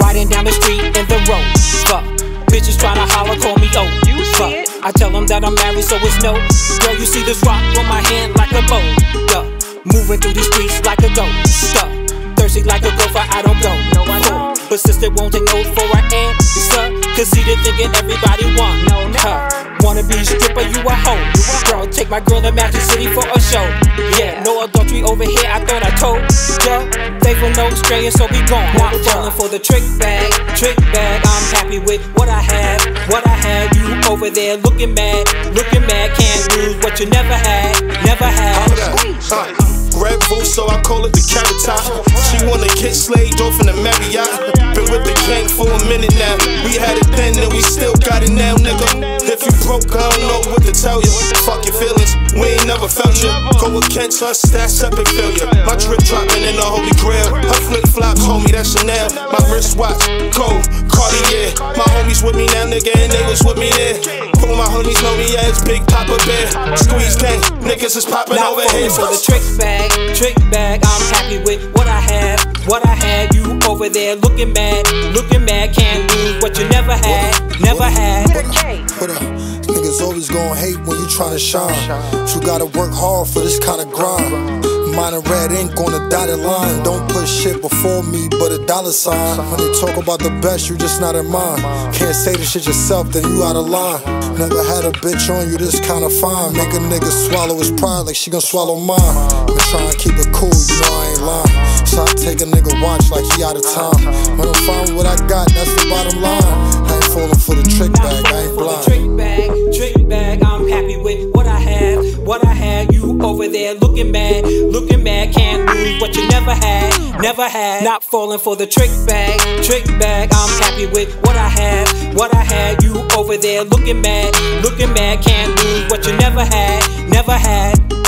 Riding down the street in the road. Fuck. Bitches try to holler, call me oh. You fuck. I tell them that I'm married, so it's no. Girl, you see this rock on my hand like a bow. Duh. Moving through these streets like a ghost. Duh. Thirsty like a gopher, I don't go. No, I don't. But sister won't take no for an answer. Conceited thinking everybody want no, her. Wanna be stripper, you a hoe. Girl, take my girl to Magic City for a show. Yeah, no adultery over here, I thought I told ya. They from no straying, so we gone. Not falling for the trick bag, trick bag. I'm happy with what I have, what I have. You over there looking mad, looking mad. Can't lose what you never had, never had. Red Bull, so I call it the carrot top. She wanna get slayed off in the Marriott. Been with the gang for a minute now. We had it then and we still got it now, nigga. If you broke, I don't know what to tell you. Fuck your feelings, we ain't never felt you. Go against us, that's epic failure. My drip dropping in the holy grail. Her flip flops, homie, that's Chanel. My wristwatch, gold, Cartier. My homies with me now, nigga, and they was with me there. All my homies know me as Big Papa Bear. Squeeze gang, niggas is popping Not over here. for the trick bag, trick bag. I'm happy with what I have, what I had. You over there looking mad, looking mad. Can't lose what you never had, never had. Hold up. Niggas always gon' hate when you tryna shine. But you gotta work hard for this kind of grind. Mine and red ink on the dotted line. Don't put shit before me but a dollar sign. When they talk about the best, you just not in mine. Can't say the shit yourself, then you out of line. Never had a bitch on you this kind of fine. Make a nigga swallow his pride like she gon' swallow mine. Been trying to keep it cool, you know I ain't lying. So I take a nigga watch like he out of time. When I'm fine with what I got, that's the bottom line. I ain't falling for the trick You over there looking mad, looking mad. Can't lose what you never had, never had. Not falling for the trick bag, trick bag. I'm happy with what I have, what I had. You over there looking mad, looking mad. Can't lose what you never had, never had.